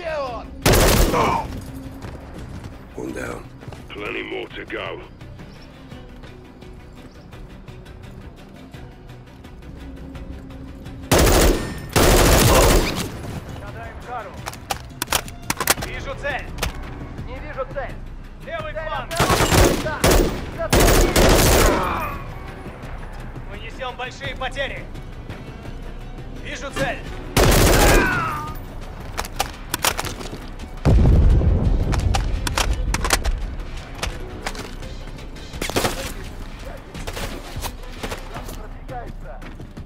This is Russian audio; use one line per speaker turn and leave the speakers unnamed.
Где он?
One down.
Plenty more to go.
Надаем кару. Вижу цель.
Не вижу цель.
Левый фланг. Мы несем большие потери. Вижу цель. that.